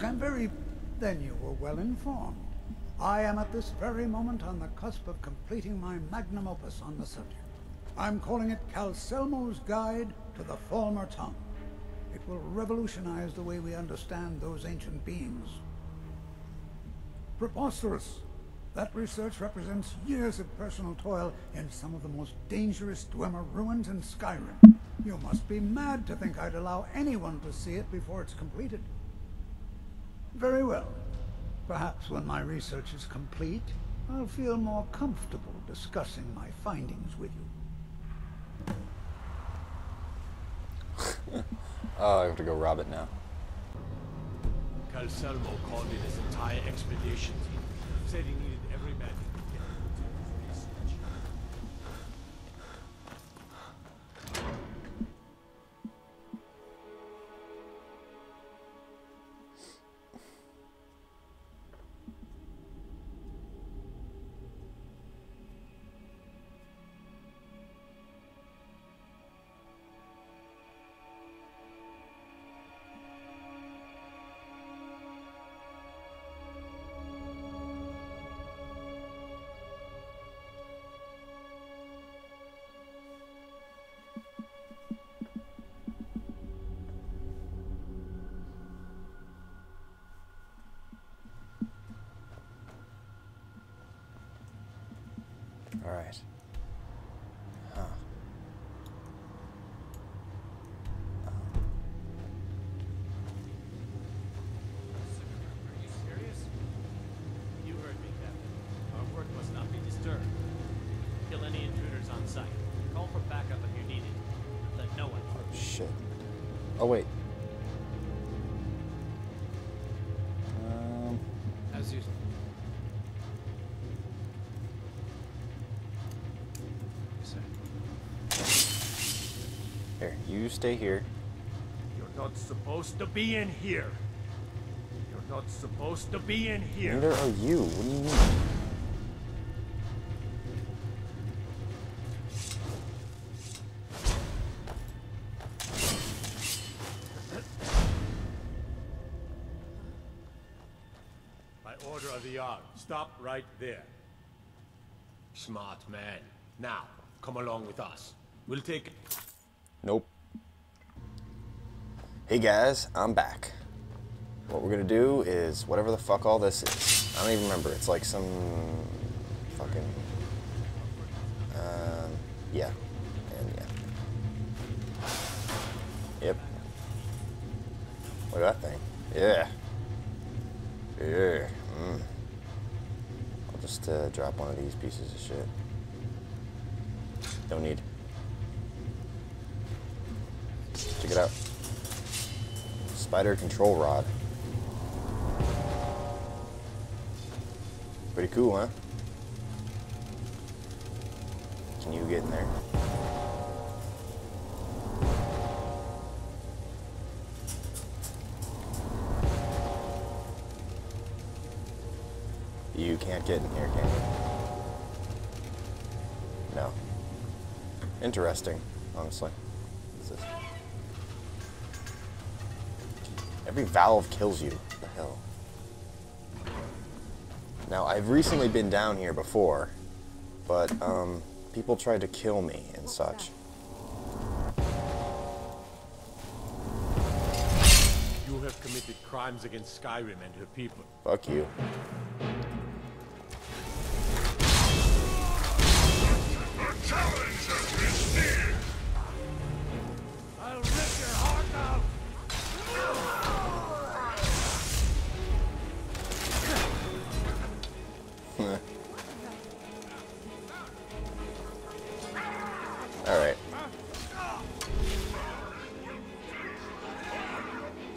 Look, I'm very... Then you were well informed. I am at this very moment on the cusp of completing my magnum opus on the subject. I'm calling it Calcelmo's Guide to the Falmer Tongue. It will revolutionize the way we understand those ancient beings. Preposterous! That research represents years of personal toil in some of the most dangerous Dwemer ruins in Skyrim. You must be mad to think I'd allow anyone to see it before it's completed. Very well. Perhaps when my research is complete, I'll feel more comfortable discussing my findings with you. oh, I have to go rob it now. Calcelmo called in his entire expedition team. Said he needed Alright. Any intruders on site. Call for backup if you need it. Let no one. Oh shit. Oh wait. Um. As usual. Here, you stay here. You're not supposed to be in here. You're not supposed to be in here. Neither are you. What do you mean? Jarl, stop right there. Smart man. Now, come along with us. We'll take... Nope. Hey guys, I'm back. What we're gonna do is whatever the fuck all this is. I don't even remember. It's like some fucking. Um, yeah. And yeah. Yep. Look at that thing. Yeah. Yeah. Just uh, drop one of these pieces of shit. Don't need. Check it out. Spider control rod. Pretty cool, huh? Can you get in there? Can't get in here, can you? No. Interesting, honestly. What's this? Every valve kills you. What the hell? Now, I've recently been down here before, but, um, people tried to kill me and such. You have committed crimes against Skyrim and her people. Fuck you.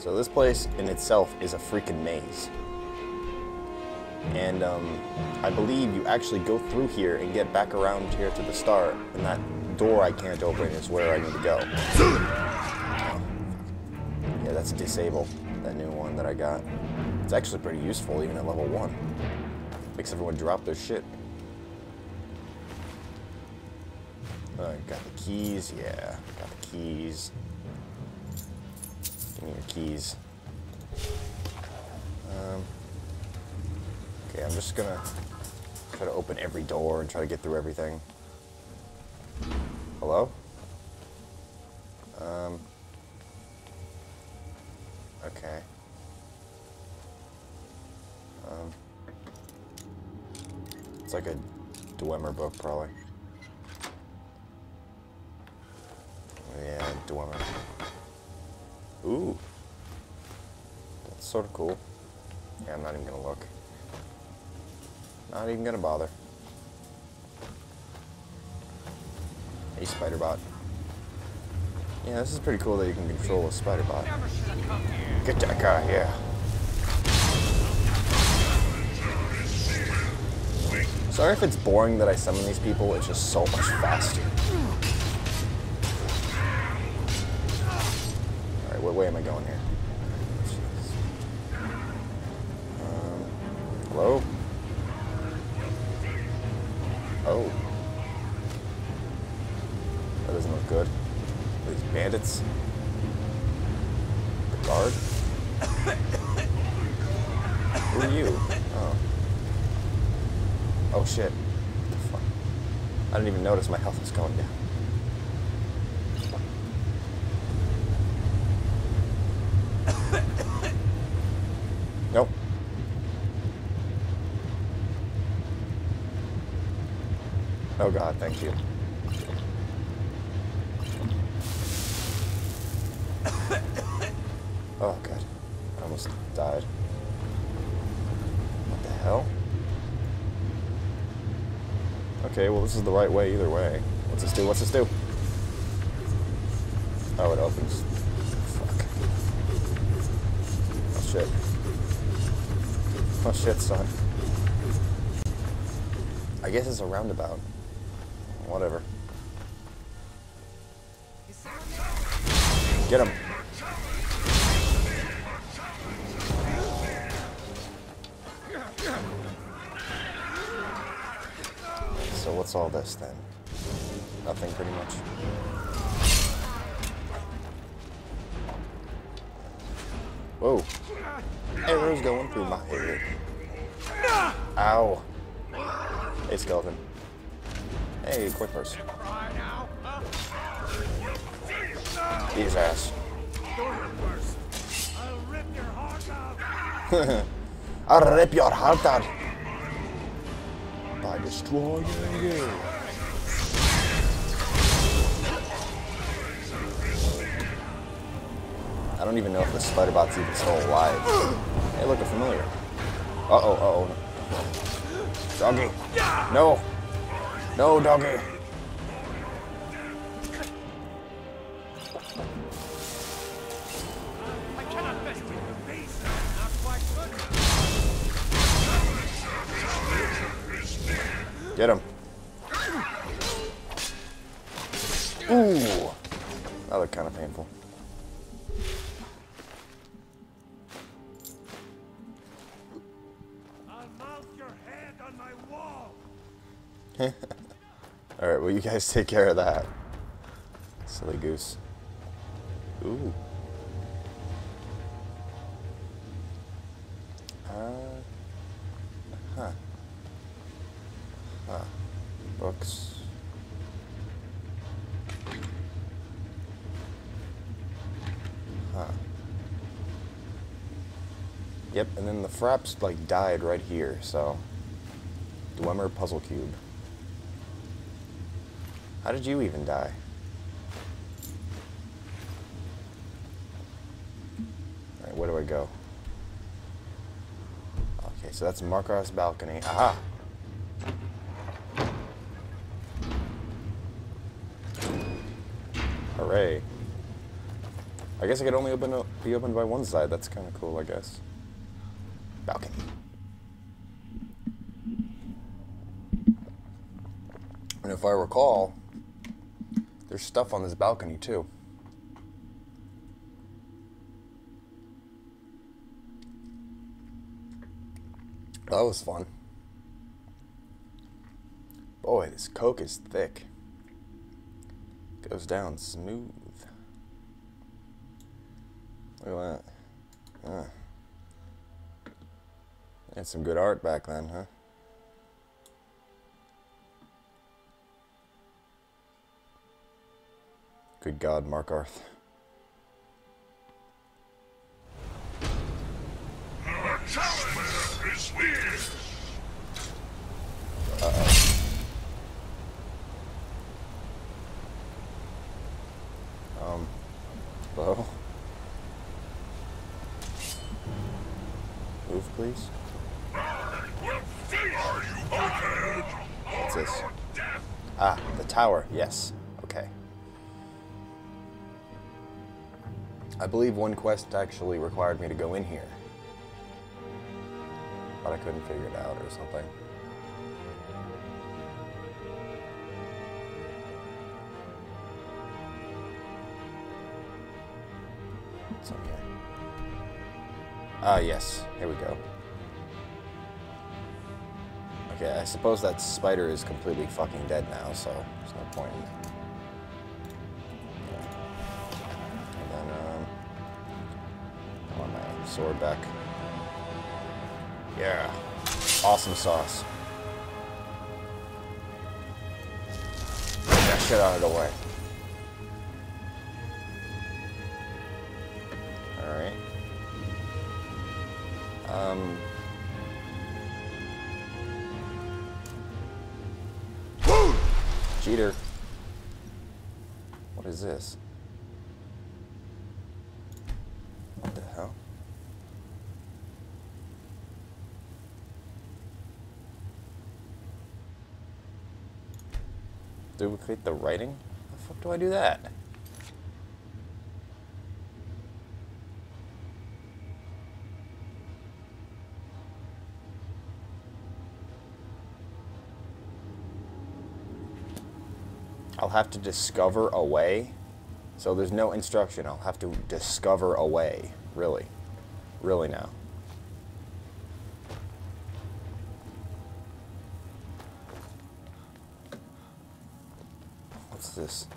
So this place in itself is a freaking maze. And um, I believe you actually go through here and get back around here to the start, and that door I can't open is where I need to go. Oh, yeah, that's disable, that new one that I got. It's actually pretty useful even at level 1. Makes everyone drop their shit. Uh, got the keys, yeah, got the keys. Give me your keys. Um, okay, I'm just gonna try to open every door and try to get through everything. Hello? Um, okay. Um, it's like a Dwemer book, probably. Yeah, Dwemer. Ooh. That's sort of cool. Yeah, I'm not even gonna look. Not even gonna bother. Hey, Spiderbot. Yeah, this is pretty cool that you can control a Spiderbot. Get that guy, yeah. Sorry if it's boring that I summon these people, it's just so much faster. Alright, what way am I going here? Um, hello? Bandits? The guard? Who are you? Oh. Oh shit. What the fuck? I didn't even notice my health was going down. Nope. Oh god, thank you. Oh god. I almost died. What the hell? Okay, well this is the right way either way. What's this do? What's this do? Oh, it opens. Fuck. Oh shit. Oh shit, son. I guess it's a roundabout. Whatever. Get him. What's all this then? Nothing pretty much. Whoa. Arrows going through my head. Ow. Hey, skeleton. Hey, quick person. Eat his ass. I'll rip your heart out you. I don't even know if the spider bot's even still alive. Hey, look, familiar. Uh oh, uh oh. Doggy. No. No, doggy. Get him. Ooh. That looked kind of painful. I'll mount your head on my wall. Alright, well, you guys take care of that. Silly goose. Ooh. Uh. Huh. Huh. Books. Huh. Yep, and then the fraps like died right here, so. Dwemer Puzzle Cube. How did you even die? Alright, where do I go? Okay, so that's Markarth's balcony. Aha! Hooray. I guess it could only open up, be opened by one side. That's kind of cool, I guess. Balcony. And if I recall, there's stuff on this balcony too. That was fun. Boy, this Coke is thick. Goes down smooth. Look at that. Ah. Had some good art back then, huh? Good God, Markarth. Challenger is weird. Um, hello? Move, please. Are you prepared? What's this? Ah, the tower. Yes. Okay. I believe one quest actually required me to go in here. But I couldn't figure it out or something. Up here? Ah, yes. Here we go. Okay, I suppose that spider is completely fucking dead now, so there's no point in... Yeah. And then, um... I want my sword back. Yeah. Awesome sauce. Get that shit out of the way. Alright. Um... Cheater. What is this? What the hell? Duplicate the writing? How the fuck do I do that? Have to discover a way. So there's no instruction. I'll have to discover a way. Really. Really now. What's this?